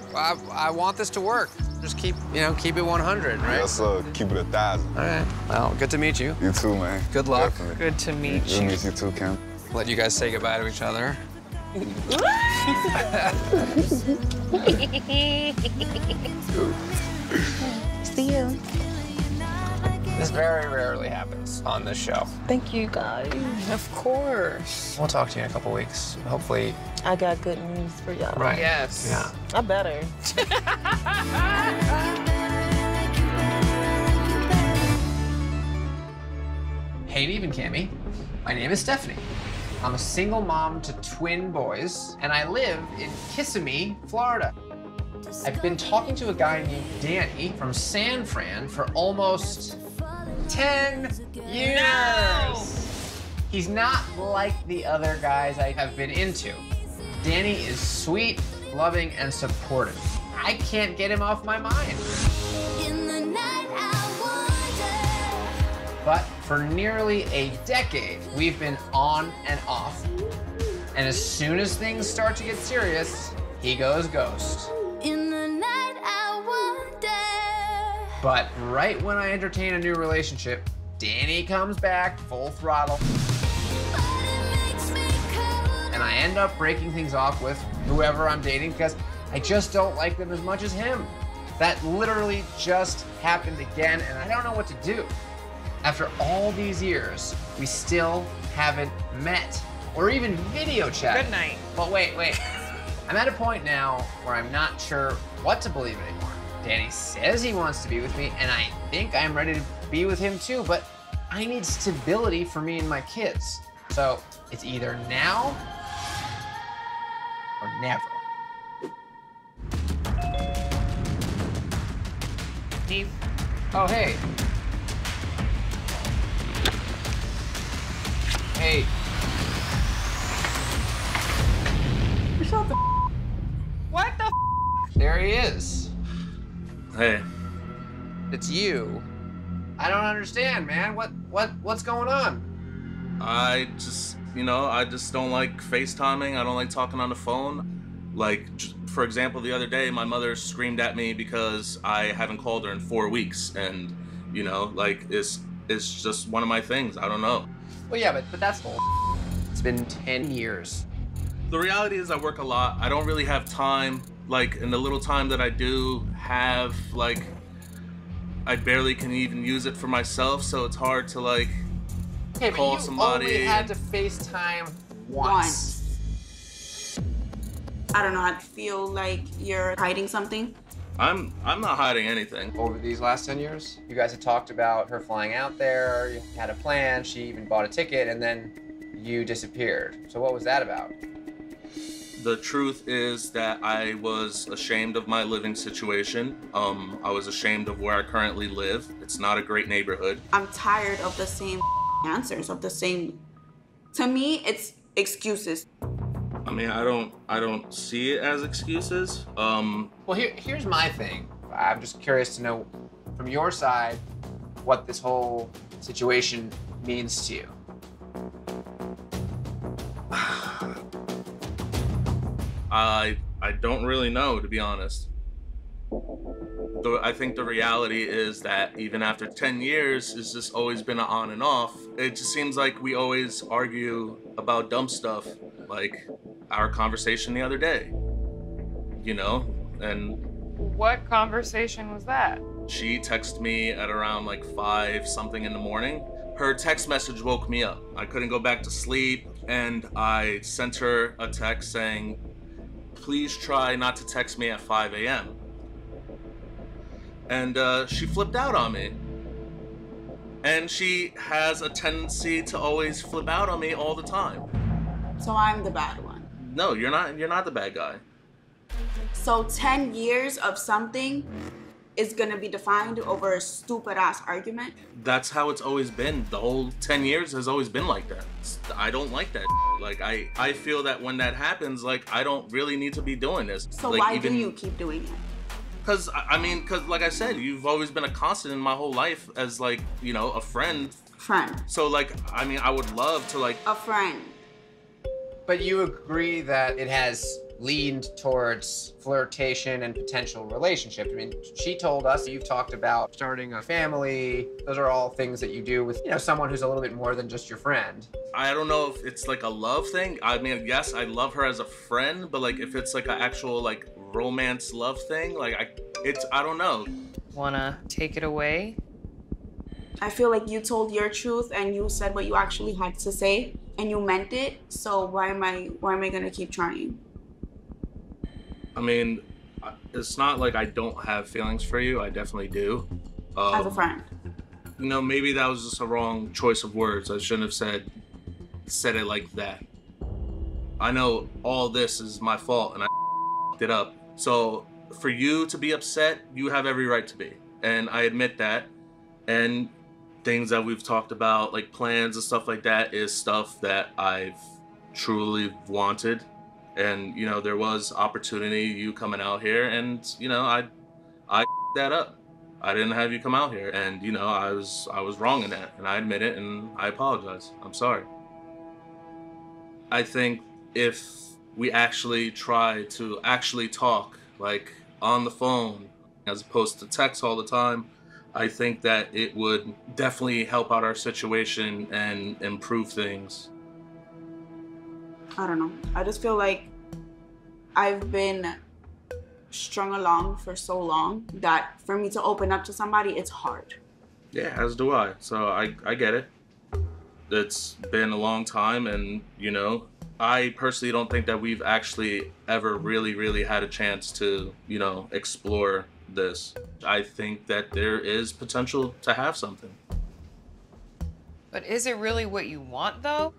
look, I, I want this to work. Just keep, you know, keep it 100, right? Yes, sir. Keep it a thousand. All right. Well, good to meet you. You too, man. Good luck. Definitely. Good to meet Good to you. meet you too, Kim. Let you guys say goodbye to each other. See you. This very rarely happens on this show. Thank you, guys. Mm, of course. We'll talk to you in a couple weeks. Hopefully. I got good news for y'all. Right. Yes. Yeah. I better. Hey, Nev and Kamie. My name is Stephanie. I'm a single mom to twin boys, and I live in Kissimmee, Florida. I've been talking to a guy named Danny from San Fran for almost 10 years. He's not like the other guys I have been into. Danny is sweet, loving, and supportive. I can't get him off my mind. In the night I wonder But for nearly a decade, we've been on and off. And as soon as things start to get serious, he goes ghost. But right when I entertain a new relationship, Danny comes back full throttle, But it makes me cold and I end up breaking things off with whoever I'm dating because I just don't like them as much as him. That literally just happened again, and I don't know what to do. After all these years, we still haven't met or even video chatted. Good night. But wait, wait. I'm at a point now where I'm not sure what to believe anymore. Danny says he wants to be with me, and I think I'm ready to be with him too, but I need stability for me and my kids. So it's either now or never. Nev. Oh, hey. Hey. What the? There he is. Hey, It's you. I don't understand, man. What what what's going on? I just, you know, I just don't like FaceTiming. I don't like talking on the phone. Like, for example, the other day, my mother screamed at me because I haven't called her in four weeks, and you know, like, it's it's just one of my things. I don't know. Well, yeah, but but that's bull. It's been ten years. The reality is, I work a lot. I don't really have time. Like, in the little time that I do have, like, I barely can even use it for myself. So it's hard to like. Okay, but you somebody. only had to FaceTime once. I don't know. I feel like you're hiding something. I'm I'm not hiding anything. Over these last ten years, you guys had talked about her flying out there. You had a plan. She even bought a ticket, and then you disappeared. So what was that about? The truth is that I was ashamed of my living situation. Um, I was ashamed of where I currently live. It's not a great neighborhood. I'm tired of the same answers, of the same. To me, it's excuses. I mean, I don't I don't see it as excuses. Um, Well, here, here's my thing. I'm just curious to know from your side what this whole situation means to you. I I don't really know to be honest. The, I think the reality is that even after 10 years, it's just always been an on and off. It just seems like we always argue about dumb stuff, like our conversation the other day. You know, and What conversation was that? She texted me at around like five something in the morning. Her text message woke me up. I couldn't go back to sleep, and I sent her a text saying, "Please try not to text me at 5 a.m." And uh, she flipped out on me. And she has a tendency to always flip out on me all the time. So I'm the bad one. No, you're not. You're not the bad guy. So 10 years of something is gonna be defined over a stupid ass argument. that's how it's always been. The whole 10 years has always been like that. I don't like that. Like I I feel that when that happens like I don't really need to be doing this. So like, why do you keep doing it? Cuz I I mean cuz like I said, you've always been a constant in my whole life as like, you know, a friend. Friend. So like I mean, I would love to like A friend. But you agree that it has leaned towards flirtation and potential relationship. I mean, she told us you've talked about starting a family. Those are all things that you do with, you know, someone who's a little bit more than just your friend. I don't know if it's like a love thing. I mean, yes, I love her as a friend, but like if it's like an actual like romance love thing, like I, it's I don't know. Wanna take it away? I feel like you told your truth and you said what you actually had to say and you meant it. So why am I why am I gonna keep trying? I mean, it's not like I don't have feelings for you. I definitely do. Um, As a friend. You know, maybe that was just a wrong choice of words. I shouldn't have said said it like that. I know all this is my fault and I f***ed it up. So for you to be upset, you have every right to be. And I admit that. And things that we've talked about, like plans and stuff like that, is stuff that I've truly wanted. And you know, there was opportunity you coming out here and you know, I I that up. I didn't have you come out here, and you know I was I was wrong in that, and I admit it, and I apologize. I'm sorry. I think if we actually try to actually talk, like on the phone, as opposed to text all the time, I think that it would definitely help out our situation and improve things. I don't know. I just feel like I've been strung along for so long that for me to open up to somebody, it's hard. Yeah, as do I. So I I get it. It's been a long time and you know, I personally don't think that we've actually ever really really had a chance to, you know, explore this. I think that there is potential to have something. But is it really what you want though?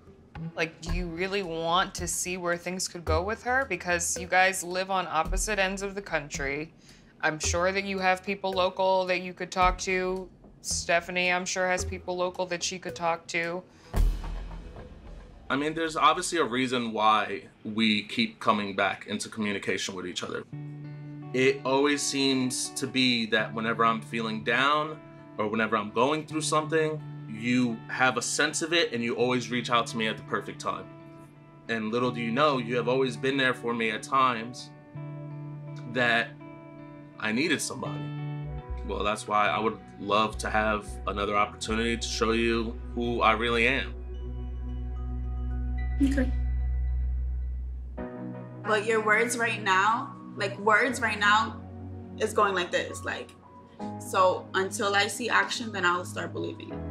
Like, do you really want to see where things could go with her? Because you guys live on opposite ends of the country. I'm sure that you have people local that you could talk to. Stephanie, I'm sure, has people local that she could talk to. I mean, there's obviously a reason why we keep coming back into communication with each other. It always seems to be that whenever I'm feeling down or whenever I'm going through something, you have a sense of it and you always reach out to me at the perfect time. And little do you know, you have always been there for me at times that I needed somebody. Well, that's why I would love to have another opportunity to show you who I really am. Okay. But your words right now, like words right now, is going like this. Like, so until I see action, then I'll start believing you.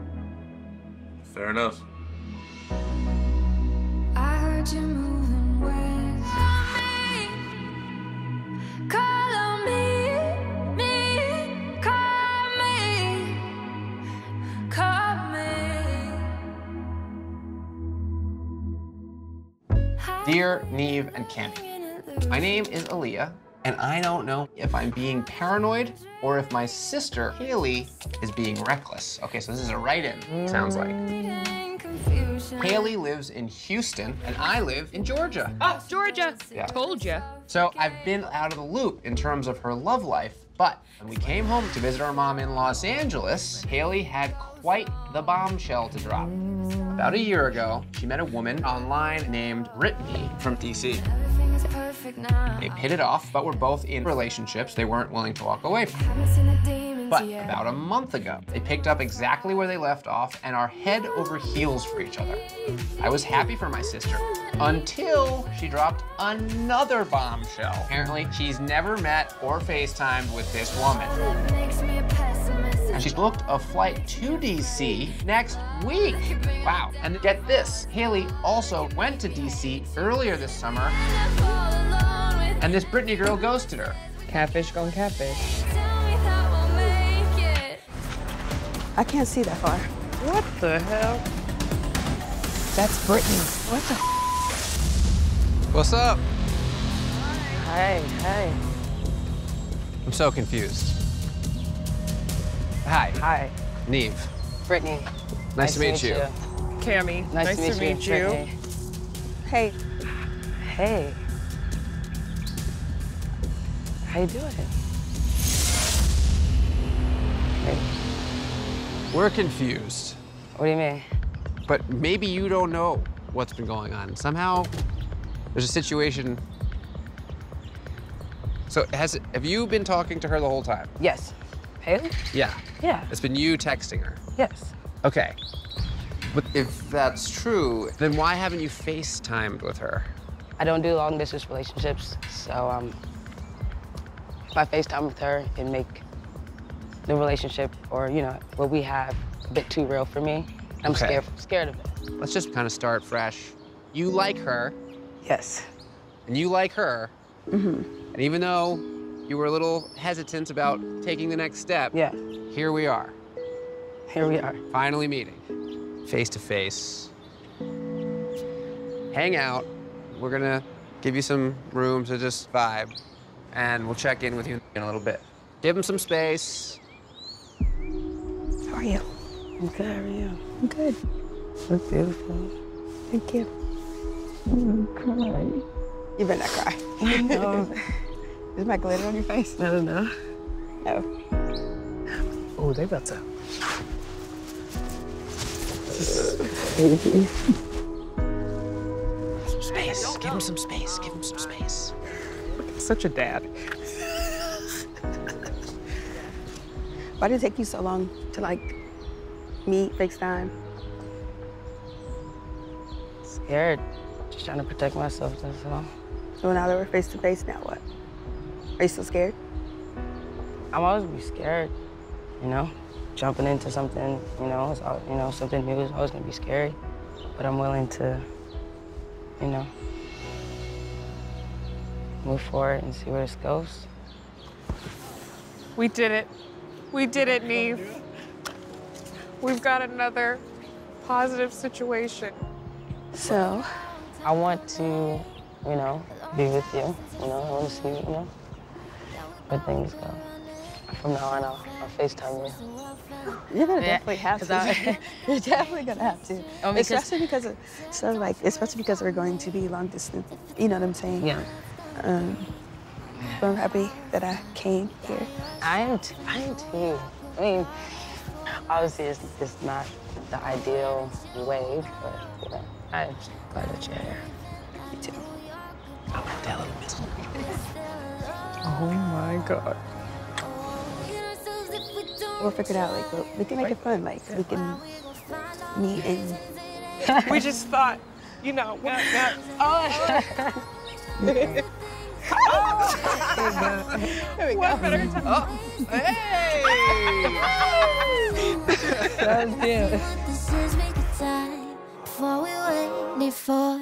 Fair enough. I heard you moving west. Call on me, me, call me, call me. Dear Nev and Kamie, my name is Aaliyah, and I don't know if I'm being paranoid or if my sister Haley is being reckless. Okay, so this is a write-in. Sounds like. Haley lives in Houston, and I live in Georgia. Oh, Georgia! Yeah. Told ya. So I've been out of the loop in terms of her love life, but when we came home to visit our mom in Los Angeles, Haley had quite the bombshell to drop. About a year ago, she met a woman online named Brittany from DC. They hit it off, but were both in relationships they weren't willing to walk away from. But about a month ago, they picked up exactly where they left off and are head over heels for each other. I was happy for my sister until she dropped another bombshell. Apparently, she's never met or FaceTimed with this woman. And she's booked a flight to DC next week. Wow. And get this Haley also went to DC earlier this summer, and this Brittany girl ghosted her. Catfish going catfish. I can't see that far. What the hell? That's Brittany. What the? What's up? Hey, hey. I'm so confused. Hi, Hi, Nev. Brittany. Nice, to meet, you. Kamie, Nice, to meet, you. Brittany. Hey. Hey. How you doing? Hey, We're confused, what do you mean? but maybe you don't know what's been going on. Somehow, there's a situation So has have you been talking to her the whole time? Yes. Haley? Yeah. Yeah. It's been you texting her. Yes. Okay. But if that's true, then why haven't you FaceTimed with her? I don't do long distance relationships, so um, if I FaceTime with her and make the relationship or you know what we have a bit too real for me, I'm Okay. scared scared of it. Let's just kind of start fresh. You like her, Yes. and you like her. Mm-hmm. And even though you were a little hesitant about taking the next step, Yeah. here we are, Here we are. finally meeting, face to face. Hang out. We're gonna give you some room to just vibe, and we'll check in with you in a little bit. Give him some space. How are you? I'm good. How are you? I'm good. Look beautiful. Thank you. I'm cry. You better not cry. no. Is my glitter on your face? I don't know. No. Oh, they about to. Some space. Give him some space. Give him some space. Such a dad. Why did it take you so long to like meet, FaceTime? Scared. Just trying to protect myself, that's all. So now that we're face to face, now what? Are you still scared? I'm always be scared, you know? Jumping into something, you know, it's all, you know, something new is always gonna be scary. But I'm willing to, you know, move forward and see where this goes. We did it. We did it, Nev. We've got another positive situation. So, I want to, you know, be with you. You know, I want to see, you know, where things go. From now on, I'll, I'll FaceTime you. You're gonna definitely have to. You're definitely gonna have to. especially because of, so like, especially because we're going to be long distance. You know what I'm saying? Yeah. Um, but I'm happy that I came here. I am, t- I am too. I mean, obviously it's, it's not the ideal way, but you know, I'm glad that you're here. Me too. Oh my god. We'll figure it out. Like, we'll- we can make it fun. Like, we can meet and We just thought, you know, what, what, oh. what better time? Oh. This is make the time for we waiting for.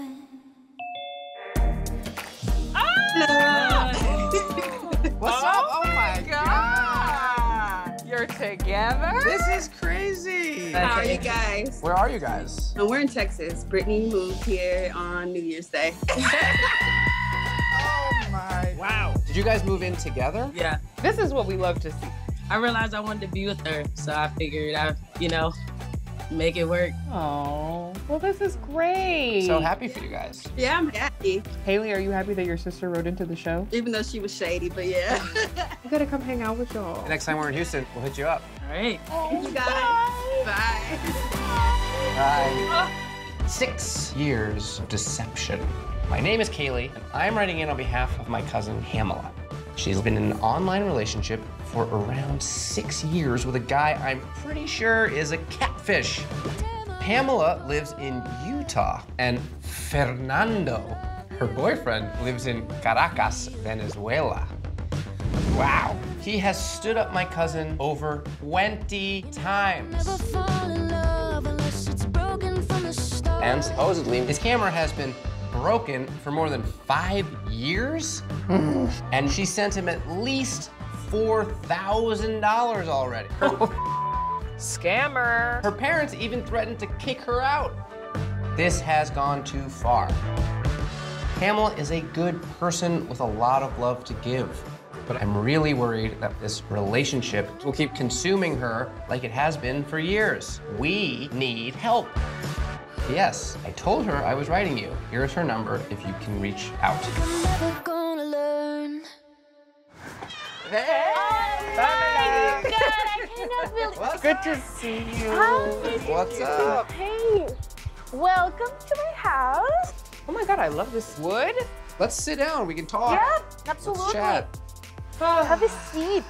What's up? Oh my god! You're together? This is crazy. How are you guys? Where are you guys? Uh, We're in Texas. Brittany moved here on New Year's Day. Oh my. Wow. Did you guys move in together? Yeah. This is what we love to see. I realized I wanted to be with her, so I figured I, you know, make it work. Oh, well, this is great. So happy for you guys. Yeah, I'm happy, Haley, are you happy that your sister wrote into the show? even though she was shady, but yeah. I gotta come hang out with y'all. Next time we're in Houston, we'll hit you up. All right. you guys. Bye. Bye. Six years of deception. My name is Kaylee, and I'm writing in on behalf of my cousin Pamela. She's been in an online relationship for around six years with a guy I'm pretty sure is a catfish. Pamela lives in Utah, and Fernando, her boyfriend, lives in Caracas, Venezuela. Wow. He has stood up my cousin over 20 times. Never fall in love unless it's broken from the start. And supposedly, his camera has been broken for more than five years. and she sent him at least $4,000 already. Oh. Scammer. Her parents even threatened to kick her out. This has gone too far. Pamela is a good person with a lot of love to give. But I'm really worried that this relationship will keep consuming her like it has been for years. We need help. Yes, I told her I was writing you. Here's her number if you can reach out. I'm never gonna learn. Oh Good to see you. What's up? Hey, welcome to my house. Oh my god, I love this wood. Let's sit down. We can talk. Yeah, Let's absolutely. chat. Have a seat.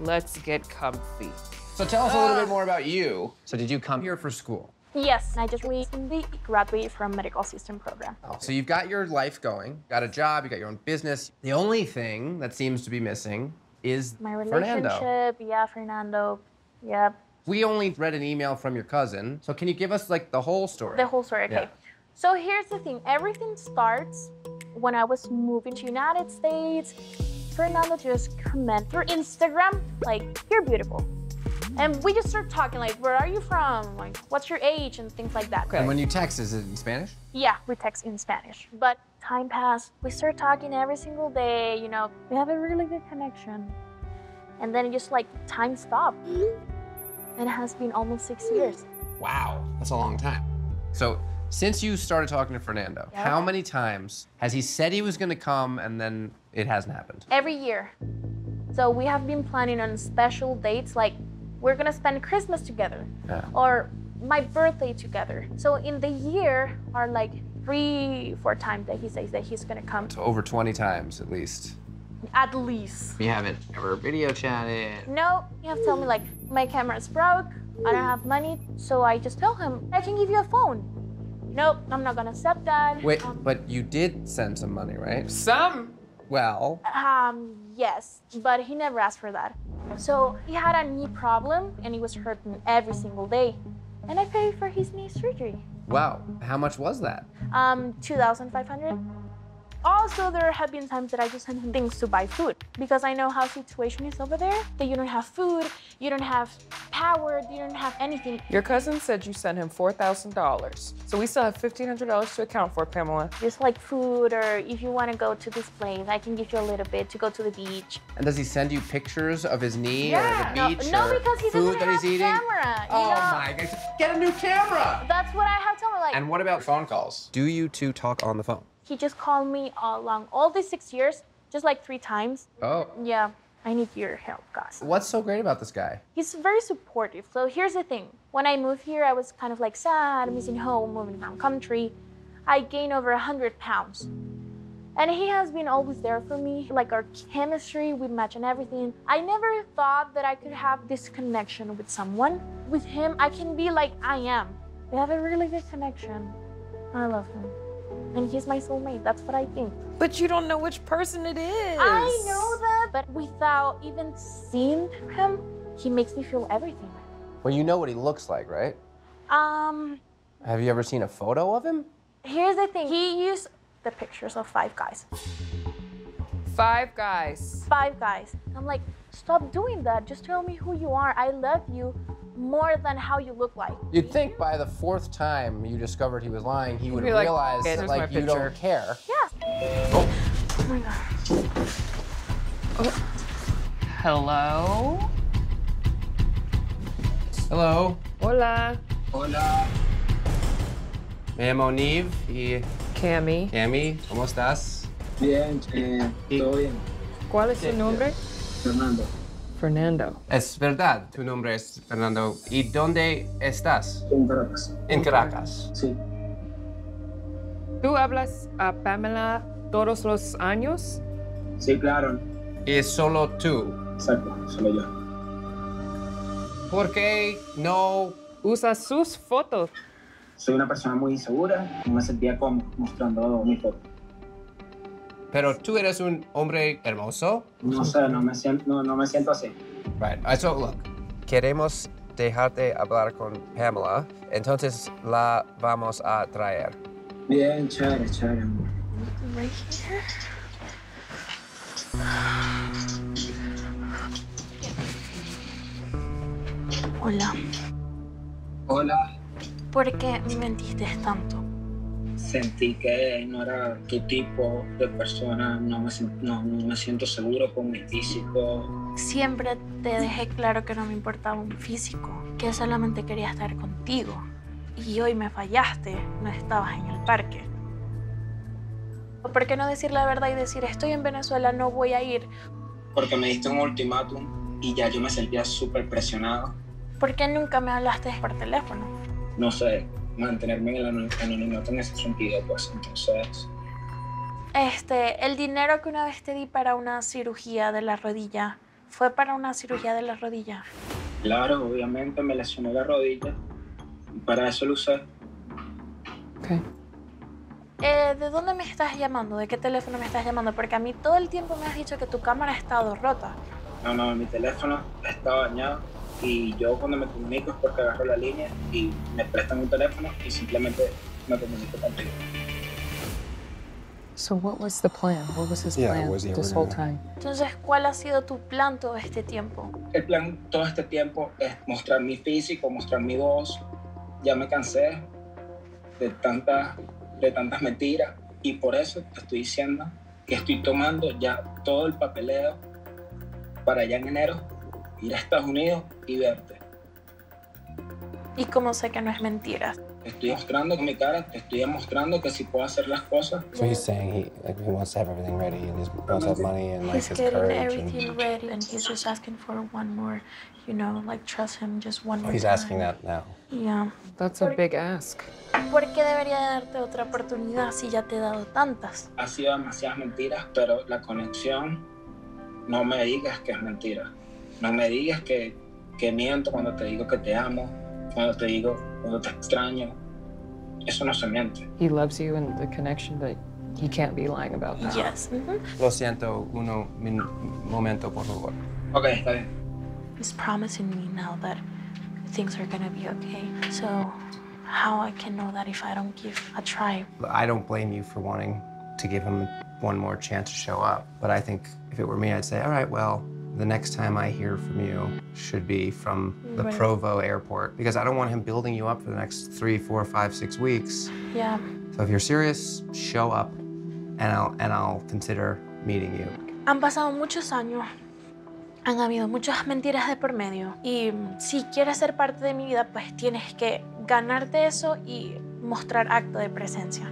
Let's get comfy. So tell us a little bit more about you. So did you come here for school? Yes, I just recently graduated from medical assistant program. So you've got your life going, got a job, you got your own business. The only thing that seems to be missing is My Fernando. relationship, yeah, Fernando. Yep. We only read an email from your cousin. So can you give us like the whole story? The whole story, okay. Yeah. So here's the thing. Everything starts when I was moving to United States. Fernando just comment through Instagram, like, you're beautiful. And we just start talking, like, where are you from? Like, what's your age? And things like that. And when you text, is it in Spanish? Yeah, we text in Spanish. But time passed. We start talking every single day, you know, we have a really good connection. And then just like time stopped. And it has been almost six years. Wow, that's a long time. So since you started talking to Fernando, Yeah. how many times has he said he was gonna come and then it hasn't happened? Every year. So we have been planning on special dates, like we're gonna spend Christmas together Yeah. or my birthday together. So in the year are like three, four times that he says that he's gonna come. So over 20 times at least. At least. We haven't ever video chatted. No, you have to tell me like my camera's broke, I don't have money, so I just tell him I can give you a phone. Nope, I'm not gonna accept that. Wait, Um, but you did send some money, right? Some. Well, Um, yes, but he never asked for that. So he had a knee problem and he was hurting every single day. And I paid for his knee surgery. wow. How much was that? Um, 2,500. Also, there have been times that I just send him things to buy food because I know how situation is over there. That you don't have food, you don't have power, you don't have anything. Your cousin said you sent him $4,000. So we still have $1,500 to account for, Pamela. Just like food, or if you want to go to this place, I can give you a little bit to go to the beach. And does he send you pictures of his knee Yeah. or the beach no, or because he food doesn't that he's have eating? camera, Oh know? my gosh. Get a new camera! That's what I have to tell him. Like, And what about phone calls? Do you two talk on the phone? He just called me all along all these six years, just like three times. Oh. Yeah, I need your help, Gus. What's so great about this guy? He's very supportive. So here's the thing. When I moved here, I was kind of like sad, missing home, moving around country. I gained over 100 pounds. And he has been always there for me. Like our chemistry, we match and everything. I never thought that I could have this connection with someone. With him, I can be like I am. We have a really good connection. I love him. And he's my soulmate. That's what I think. But you don't know which person it is. I know that, but without even seeing him, he makes me feel everything. Well, you know what he looks like, right? Um, Have you ever seen a photo of him? here's the thing. He used the pictures of five guys. Five guys. Five guys. I'm like, stop doing that. Just tell me who you are. I love you more than how you look like. You'd think by the fourth time you discovered he was lying, he would be like, realize "Okay, that here's my like you picture." don't care. Yeah. Oh. Oh my god. Hello? Hello. Hola. Hola. Me llamo Nev y Kamie. Kamie, ¿cómo estás? Bien, eh, todo bien. ¿Cuál es su nombre? Fernando. Fernando. Es verdad, tu nombre es Fernando. ¿Y dónde estás? En Caracas. En Caracas. Sí. ¿Tú hablas a Pamela todos los años? Sí, claro. Y es solo tú. Exacto, solo yo. ¿Por qué no? Usa sus fotos. Soy una persona muy insegura. No me sentía cómodo mostrando mi foto. Pero tú eres un hombre hermoso. No sé, no me siento, no, no me siento así. Right. So look, queremos dejarte hablar con Pamela, entonces la vamos a traer. Bien, chévere, chévere, amor. Right here. Hola. Hola. ¿Por qué me mentiste tanto? Sentí que no era tu tipo de persona. No me, no, no me siento seguro con mi físico. Siempre te dejé claro que no me importaba un físico, que solamente quería estar contigo. Y hoy me fallaste, no estabas en el parque. ¿Por qué no decir la verdad y decir estoy en Venezuela, no voy a ir? Porque me diste un ultimátum y ya yo me sentía súper presionado. ¿Por qué nunca me hablaste por teléfono? No sé, mantenerme en el ano- anonimato en ese sentido, pues entonces Este, el dinero que una vez te di para una cirugía de la rodilla, ¿fue para una cirugía de la rodilla? Claro, obviamente me lesioné la rodilla. y Para eso lo usé. Eh, ¿De dónde me estás llamando? ¿De qué teléfono me estás llamando? Porque a mí todo el tiempo me has dicho que tu cámara ha estado rota. No, no, mi teléfono está dañado y yo cuando me comunico es porque agarro la línea y me prestan un teléfono y simplemente me comunico contigo. So what was the plan? What was his Yeah, plan was this whole time? Entonces, ¿cuál ha sido tu plan todo este tiempo? El plan todo este tiempo es mostrar mi físico, mostrar mi voz. Ya me cansé de tantas, de tantas mentiras y por eso te estoy diciendo que estoy tomando ya todo el papeleo para allá en enero ir a Estados Unidos y verte. ¿Y cómo sé que no es mentira? Te estoy mostrando con mi cara, te estoy demostrando que si puedo hacer las cosas. So he's saying he like he wants to have everything ready and he wants to have money and like He's his getting courage. everything And ready and he's just asking for one more, you know, like trust him just one more he's time. asking that now. Yeah. That's a big ask. ¿Por qué debería darte otra oportunidad si ya te he dado tantas? Ha sido demasiadas mentiras, pero la conexión, no me digas que es mentira. No me digas que, que miento cuando te digo que te amo, cuando te digo, cuando te extraño. Eso no se miente. He loves you and the connection, but he can't be lying about that. Yes. Mm-hmm. Lo siento, uno min- momento, por favor. Ok, está bien. He's promising me now that things are gonna be okay. So, how I can know that if I don't give a try? I don't blame you for wanting to give him one more chance to show up, but I think if it were me, I'd say, all right, well, the next time I hear from you should be from the Right. Provo airport because I don't want him building you up for the next three, four, five, six weeks. Yeah. So if you're serious, show up, and I'll and I'll consider meeting you. Han pasado muchos años. Han habido muchas mentiras de por medio. Y si quieres ser parte de mi vida, pues tienes que ganarte eso y mostrar acto de presencia.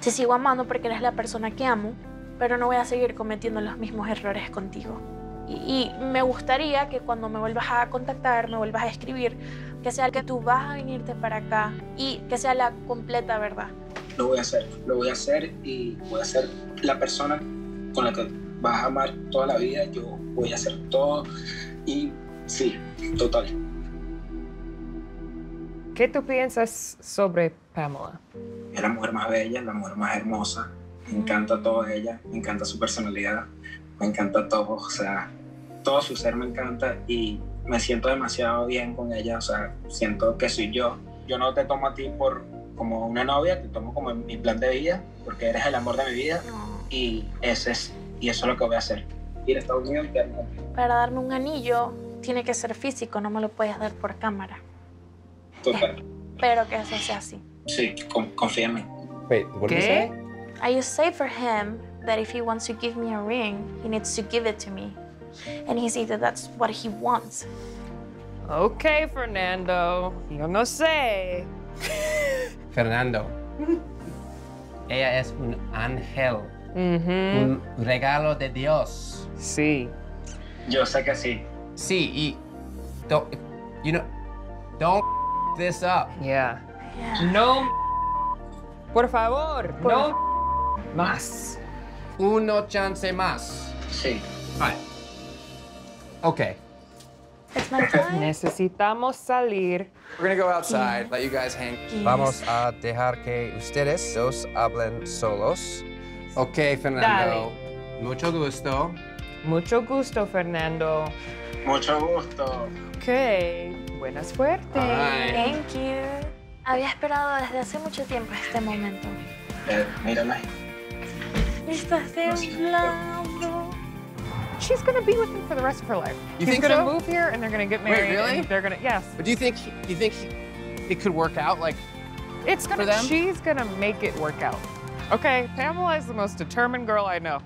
Te sigo amando porque eres la persona que amo, pero no voy a seguir cometiendo los mismos errores contigo. Y, y me gustaría que cuando me vuelvas a contactar, me vuelvas a escribir, que sea que tú vas a venirte para acá y que sea la completa verdad. Lo voy a hacer, lo voy a hacer y voy a ser la persona con la que vas a amar toda la vida. Yo voy a hacer todo y sí, total. ¿Qué tú piensas sobre Pamela? Es la mujer más bella, la mujer más hermosa. Me encanta todo de ella, me encanta su personalidad, me encanta todo, o sea, todo su ser me encanta y me siento demasiado bien con ella, o sea, siento que soy yo. Yo no te tomo a ti por como una novia, te tomo como mi plan de vida, porque eres el amor de mi vida y ese es y eso es lo que voy a hacer. Ir a Estados Unidos y. Para darme un anillo tiene que ser físico, no me lo puedes dar por cámara. Total. Pero que eso sea así. Sí, con- confía en mí. Wait, what did you say? I just say for him that if he wants to give me a ring, he needs to give it to me. And he said that that's what he wants. Okay, Fernando. Yo no sé. Fernando. Ella es un ángel, Mhm. un regalo de Dios. Sí. Yo sé que sí. Sí, y don't, you know, don't this up. Yeah. No. Por favor, Por- no más. Uno chance más. Sí. Right. Okay. Necesitamos salir. We're gonna go outside, let you guys hang. Vamos a dejar que ustedes dos hablen solos. Ok, Fernando. Mucho gusto. Mucho gusto, Fernando. Mucho gusto. Ok. Buena suerte. Thank you. Había esperado desde hace mucho tiempo este momento. Eh, mírala. Estás temblando. She's gonna be with him for the rest of her life. You He's think gonna so? move here and they're gonna get married. Wait, married. really? They're gonna yes. But do you think do you think it could work out? Like, It's gonna. them? She's gonna make it work out. Okay, Pamela is the most determined girl I know.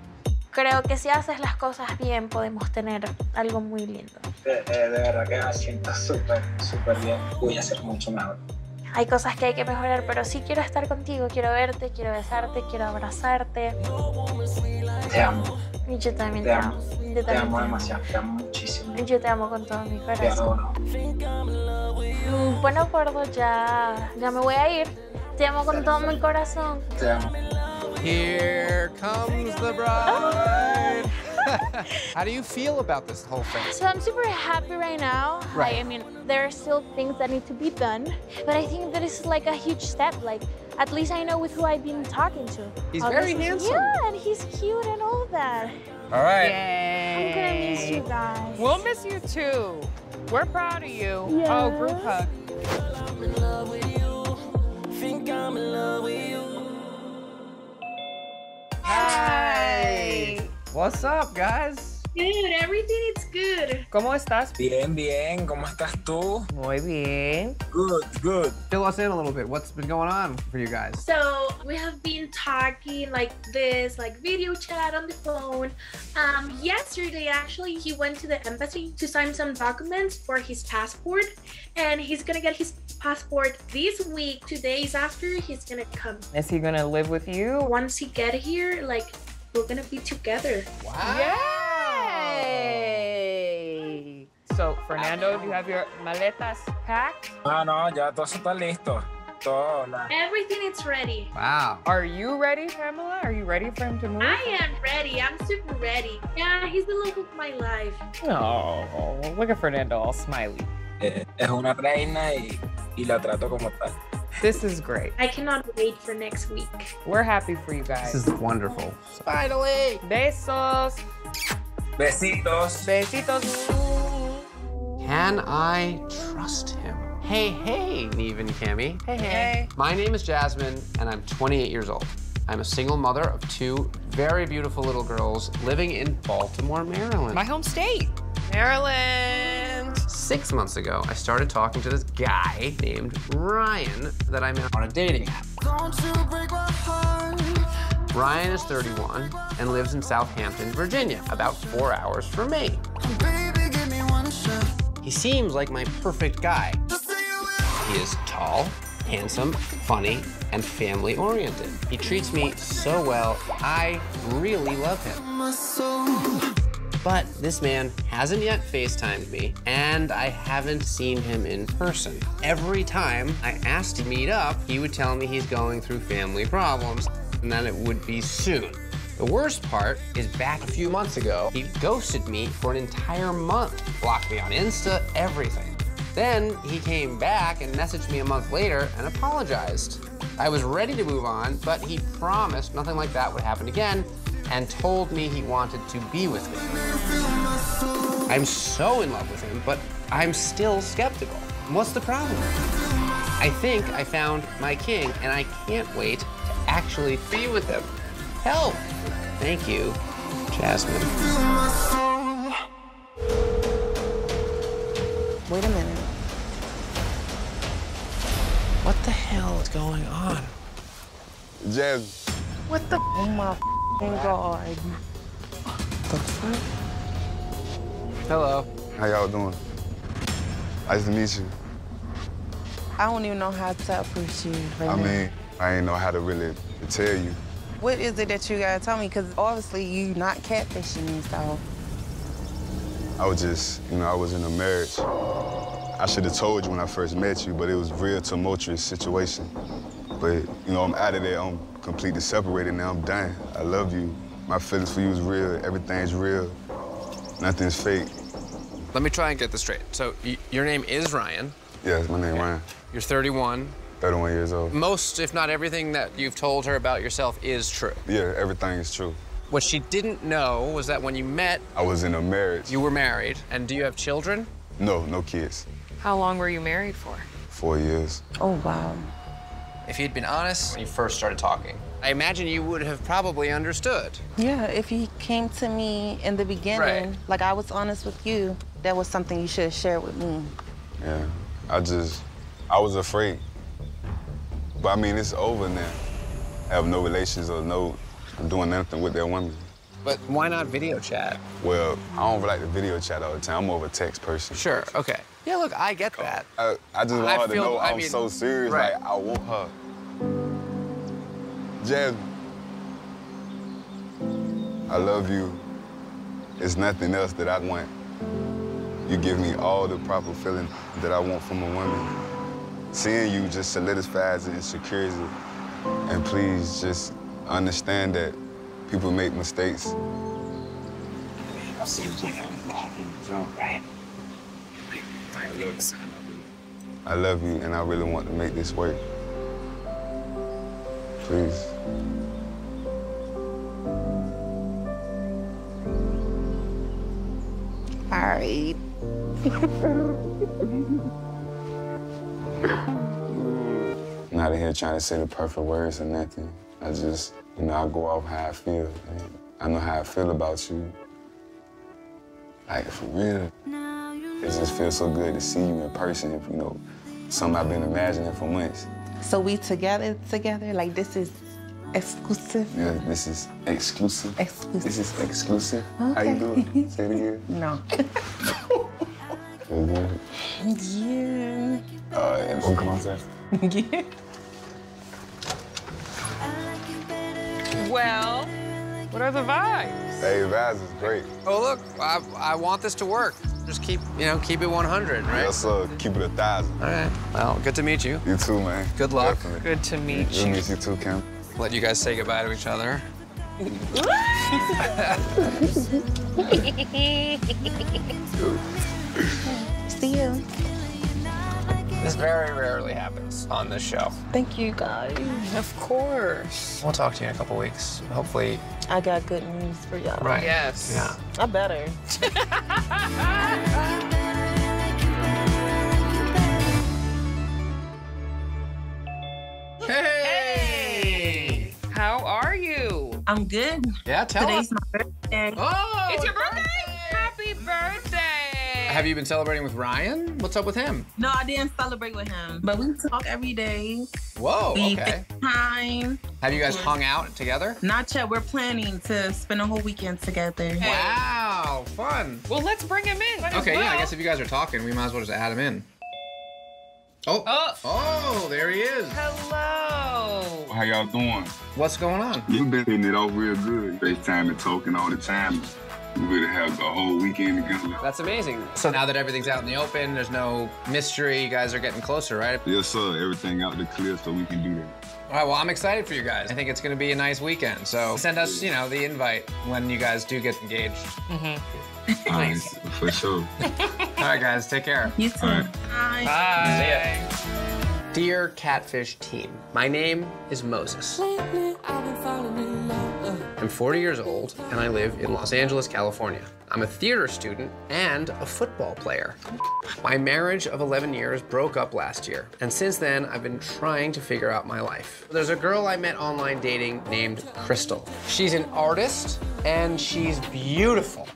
Creo que si haces las cosas bien podemos tener algo muy lindo. De, de- de verdad que me siento súper, súper bien. Voy a hacer mucho mejor. Hay cosas que hay que mejorar, pero sí quiero estar contigo, quiero verte, quiero besarte, quiero abrazarte. Te amo. Y yo también Te te amo. amo. Yo Te también amo te amo. demasiado. Te amo muchísimo. Yo te amo con todo mi Te corazón. adoro. Mm, Bueno, gordo, ya, ya me voy a ir. Te amo con todo mi corazón. Te amo. Here comes the bride. How do you feel about this whole thing? So I'm super happy right now. Right. Like, I mean, there are still things that need to be done, but I think that is like a huge step. Like, at least I know with who I've been talking to. He's very handsome. Yeah, and he's cute and all that. All right. Yay. I'm gonna miss you guys. We'll miss you too. We're proud of you. Yes. Oh, group hug. What's up, guys? Good, everything is good. ¿Cómo estás? Bien, bien. ¿Cómo estás tú? Muy bien. Good, good. Fill us in a little bit. What's been going on for you guys? So we have been talking like this, like video chat on the phone. Um, yesterday, actually, he went to the embassy to sign some documents for his passport, and he's gonna get his passport this week. Two days after, he's gonna come. Is he gonna live with you? Once he get here, like we're gonna be together. Wow. Yay! So, Fernando, do you have your maletas packed? Ah, no, ya todo está listo. Todo. Everything is ready. Wow. Are you ready, Pamela? Are you ready for him to move? I am ready. I'm super ready. Yeah, he's the love of my life. Oh, look at Fernando all smiley. Eh, Es una reina y, y la trato como tal. This is great. I cannot wait for next week. We're happy for you guys. This is wonderful. Finally! Besos! Besitos. Besitos! Can I trust him? Hey, hey, Nev and Kamie. Hey, hey. My name is Jasmine, and I'm 28 years old. I'm a single mother of two very beautiful little girls living in Baltimore, Maryland. My home state. Maryland! Six months ago, I started talking to this guy named Ryan that I met on a dating app. Don't you break my heart. Ryan is 31 and lives in Southampton, Virginia, about four hours from me. Baby, give me one. He seems like my perfect guy. He is tall, handsome, funny, and family oriented. He treats me so well, I really love him. But this man hasn't yet FaceTimed me, and I haven't seen him in person. Every time I asked to meet up, he would tell me he's going through family problems and that it would be soon. The worst part is back a few months ago, he ghosted me for an entire month, blocked me on Insta, everything. Then he came back and messaged me a month later and apologized. I was ready to move on, but he promised nothing like that would happen again and told me he wanted to be with me. I'm so in love with him, but I'm still skeptical. What's the problem? I think I found my king, and I can't wait to actually be with him. Help! Thank you, Jasmine. Wait a minute. What the hell is going on? Jazz, What the? Oh my Oh f***ing god. The fuck? Hello. how y'all doing? Nice to meet you. I don't even know how to appreciate you right I now. mean, I ain't know how to really tell you. What is it that you gotta tell me? Because obviously you not catfishing me, so. I was just, you know, I was in a marriage. I should have told you when I first met you, but it was real tumultuous situation. But, you know, I'm out of there. I'm completely separated now. I'm done. I love you. My feelings for you is real. Everything's real. Nothing's fake. Let me try and get this straight. So, y- your name is Ryan. Yes, my name Ryan. You're 31. 31 years old. Most, if not everything, that you've told her about yourself is true. Yeah, everything is true. What she didn't know was that when you met, I was in a marriage. you were married. And do you have children? No, no kids. How long were you married for? Four years. Oh wow. If you'd been honest when you first started talking, I imagine you would have probably understood. Yeah, if he came to me in the beginning, Right. like I was honest with you, that was something you should have shared with me. Yeah, I just, I was afraid. But I mean, it's over now. I have no relations or no, I'm doing nothing with that woman. But why not video chat? Well, I don't like the video chat all the time. I'm more of a text person. Sure, okay. Yeah, look, I get oh, that. I, I just want I her to know I I'm mean, so serious. right. Like, I want her. Jasmine, I love you. It's nothing else that I want. You give me all the proper feeling that I want from a woman. seeing you just solidifies it and secures it. And please just understand that people make mistakes. I love you and I really want to make this work. Please. All right. I'm not in here trying to say the perfect words or nothing. I just, you know, I go off how I feel. And I know how I feel about you. Like, for real. It just feels so good to see you in person, if you know, something I've been imagining for months. So we together together like this is exclusive. Yeah, this is exclusive. Exclusive. This is exclusive. How you doing? Say it again. No. Feel good? Yeah. Uh, and on commence. yeah. Well, what are the vibes? Hey, vibes is great. Oh, look, I, I want this to work. Just keep, you know, keep it 100, right? Yes, sir. Keep it a thousand. All right. Well, good to meet you. You too, man. Good luck. Definitely. Good to meet you. Good to meet you too, Kim. Let you guys say goodbye to each other. See you. This very rarely happens on this show. Thank you, guys. Of course. We'll talk to you in a couple weeks. Hopefully. I got good news for y'all. Right. Yes. Yeah. I better. Hey! How are you? I'm good. Yeah, tell Today's us. my birthday. Oh! It's your birthday! Happy birthday! Have you been celebrating with Ryan? What's up with him? No, I didn't celebrate with him, but we talk every day. Whoa, we okay. FaceTime. Have you guys hung out together? Not yet. We're planning to spend a whole weekend together. Wow, fun. Well, let's bring him in. Might as Okay, yeah, I guess if you guys are talking, we might as well just add him in. Oh, Oh. oh, there he is. Hello. How y'all doing? What's going on? You've been hitting it off real good. FaceTime and talking all the time. We really have a whole weekend together. That's amazing. So now that everything's out in the open, there's no mystery, you guys are getting closer, right? Yes, sir. Everything out the clear so we can do that. All right, well, I'm excited for you guys. I think it's going to be a nice weekend. So send us, you know, the invite when you guys do get engaged. Mm-hmm. All right, for sure. All right, guys, take care. You too. All right. Bye. Bye. Dear Catfish team, my name is Moses. I'm 40 years old and I live in Los Angeles, California. I'm a theater student and a football player. My marriage of 11 years broke up last year, and since then I've been trying to figure out my life. There's a girl I met online dating named Crystal. She's an artist and she's beautiful.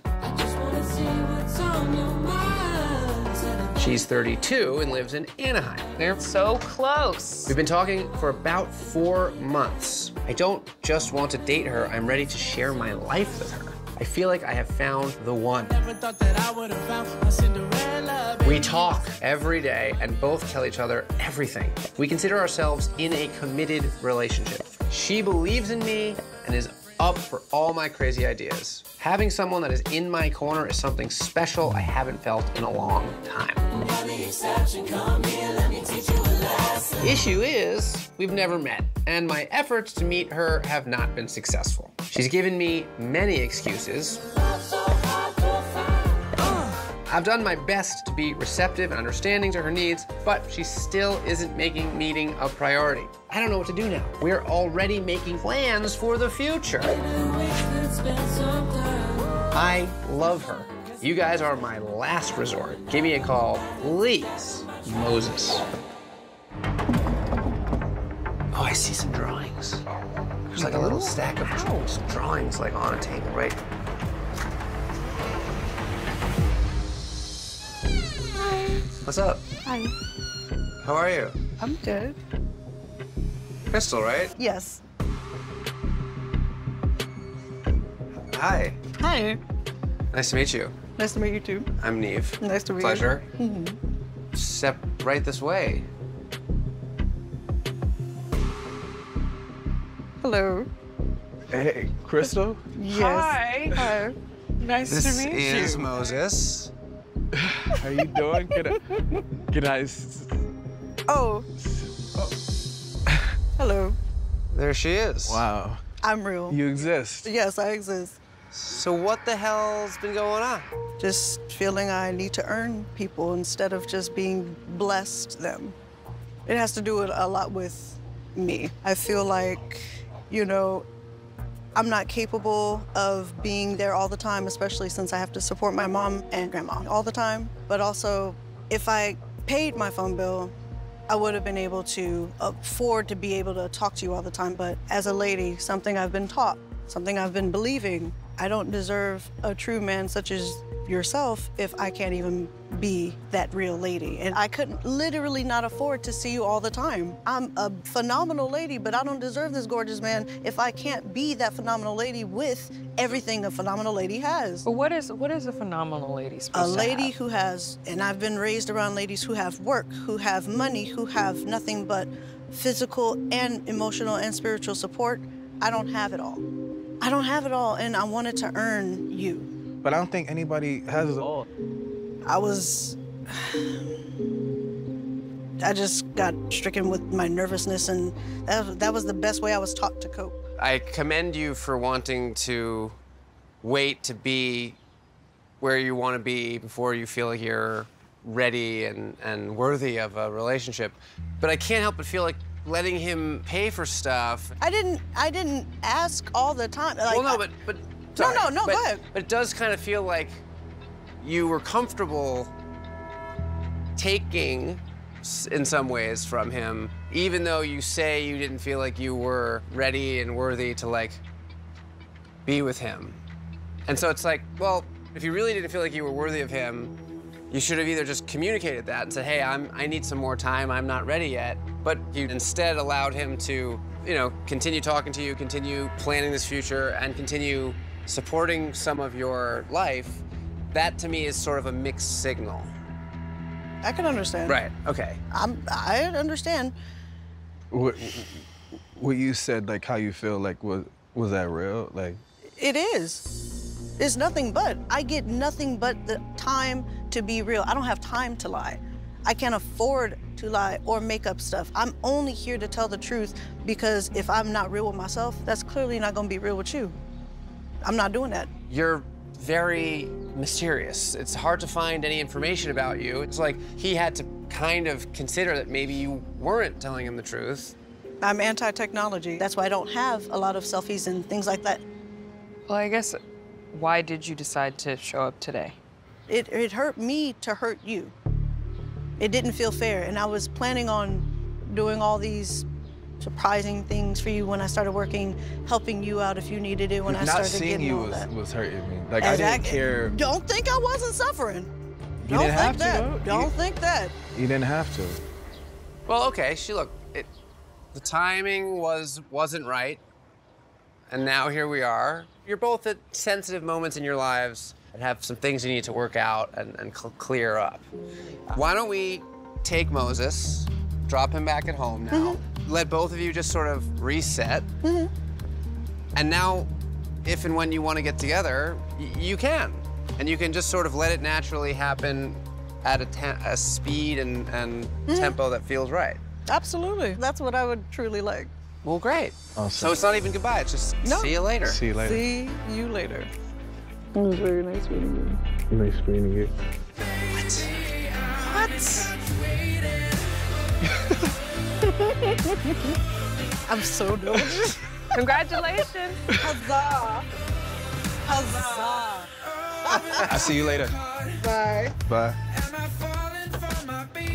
She's 32 and lives in Anaheim. They're so close. We've been talking for about four months. I don't just want to date her, I'm ready to share my life with her. I feel like I have found the one. We talk every day and both tell each other everything. We consider ourselves in a committed relationship. She believes in me and is up for all my crazy ideas. Having someone that is in my corner is something special I haven't felt in a long time. Issue is, we've never met, and my efforts to meet her have not been successful. She's given me many excuses. I've done my best to be receptive and understanding to her needs, but she still isn't making meeting a priority. I don't know what to do now. We're already making plans for the future. I love her. You guys are my last resort. Give me a call, please. Moses. Oh, I see some drawings. There's like a little stack of drawings, drawings like on a table, right? What's up? Hi. How are you? I'm good. Crystal, right? Yes. Hi. Hi. Nice to meet you. Nice to meet you too. I'm Nev. Nice to meet Pleasure. you. Mhm. Step right this way. Hello. Hey, Crystal. Yes. Hi. Hi. Nice This to meet you. This is you. Moses. How you doing? Can I, can I s- oh. oh. Hello. There she is. Wow. I'm real. You exist. Yes, I exist. So what the hell's been going on? Just feeling I need to earn people instead of just being blessed them. It has to do a lot with me. I feel like, you know, I'm not capable of being there all the time, especially since I have to support my mom and grandma all the time. But also, if I paid my phone bill, I would have been able to afford to be able to talk to you all the time. But as a lady, something I've been taught, something I've been believing, I don't deserve a true man such as yourself if I can't even be that real lady. And I couldn't literally not afford to see you all the time. I'm a phenomenal lady, but I don't deserve this gorgeous man if I can't be that phenomenal lady with everything a phenomenal lady has. But what is what is a phenomenal lady A lady who has, and I've been raised around ladies who have work, who have money, who have nothing but physical and emotional and spiritual support. I don't have it all. I don't have it all, and I wanted to earn you. But I don't think anybody has it all. I was. I just got stricken with my nervousness, and that, that was the best way I was taught to cope. I commend you for wanting to wait to be where you want to be before you feel like you're ready and, and worthy of a relationship. But I can't help but feel like letting him pay for stuff. I didn't. I didn't ask all the time. Like, well, no, but but No, sorry, no, no, but, go ahead. But it does kind of feel like you were comfortable taking, in some ways, from him, even though you say you didn't feel like you were ready and worthy to like be with him. And so it's like, well, if you really didn't feel like you were worthy of him, you should have either just communicated that and said, hey, I'm, I need some more time, I'm not ready yet. But you instead allowed him to, you know, continue talking to you, continue planning this future, and continue supporting some of your life. That to me is sort of a mixed signal. I can understand. Right, okay. I'm. I understand. What, what you said, like how you feel, like was was that real? Like It is. It's nothing but. I get nothing but the time to be real. I don't have time to lie. I can't afford to lie or make up stuff. I'm only here to tell the truth because if I'm not real with myself, that's clearly not going to be real with you. I'm not doing that. You're very mysterious. It's hard to find any information about you. It's like he had to kind of consider that maybe you weren't telling him the truth. I'm anti-technology. That's why I don't have a lot of selfies and things like that. Well, I guess why did you decide to show up today? It, it hurt me to hurt you. It didn't feel fair, and I was planning on doing all these surprising things for you when I started working, helping you out if you needed it when I started seeing getting you all was, that. was hurting me. Like I didn't Exact- care. Don't think I wasn't suffering. You Don't didn't think have to, though. Don't You- think that. You didn't have to. Well, okay, she look, it, the timing was wasn't right, and now here we are. You're both at sensitive moments in your lives and have some things you need to work out and, and cl- clear up. Why don't we take Moses, drop him back at home now, mm-hmm. let both of you just sort of reset, mm-hmm. and now, if and when you want to get together, y- you can, and you can just sort of let it naturally happen at a, te- a speed and, and mm-hmm. tempo that feels right. Absolutely. That's what I would truly like. Well, great. Awesome. So it's not even goodbye. It's just No. see you later. See you later. See you later. It was very nice meeting you. Nice meeting you. What? What? I'm so nervous. Congratulations. Huzzah. Huzzah. I'll see you later. Bye. Bye.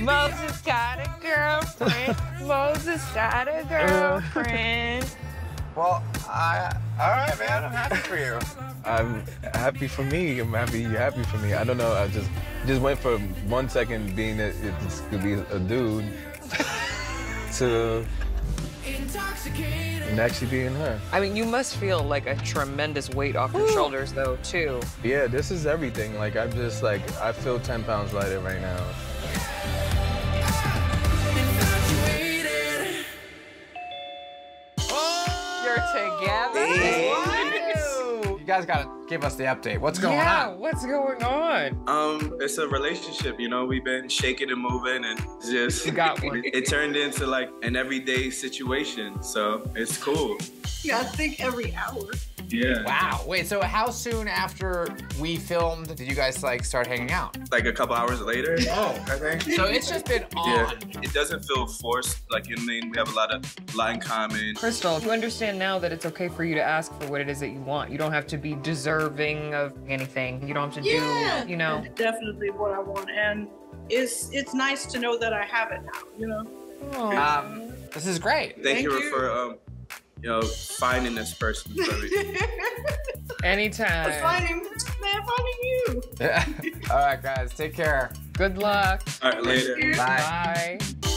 Moses got a girlfriend. Moses got a uh. girlfriend. Well, I, all right, man. I'm happy for you. I'm happy for me. I'm happy you're happy for me. I don't know. I just just went for one second being that it's could be a dude to and actually being her. I mean, you must feel like a tremendous weight off your shoulders, though, too. Yeah, this is everything. Like I'm just like I feel 10 pounds lighter right now. Guys gotta give us the update. What's going yeah, on? what's going on? Um, it's a relationship, you know. We've been shaking and moving, and just You got one. It, it turned into like an everyday situation, so it's cool. Yeah, I think every hour. Yeah. Wow. Wait, so how soon after we filmed did you guys like start hanging out? Like a couple hours later. Oh. I think. So it's just been Yeah. It doesn't feel forced. Like you know what I mean. We have a lot of lot in common. Crystal, you understand now that it's okay for you to ask for what it is that you want. You don't have to be deserving of anything. You don't have to Yeah. do, you know. Definitely what I want. And it's it's nice to know that I have it now, you know? Um, this is great. Thank, Thank you, you. for um, you know, finding this person for me. Anytime. finding man, finding you. All right, guys, take care. Good luck. All right, later. Bye. Bye.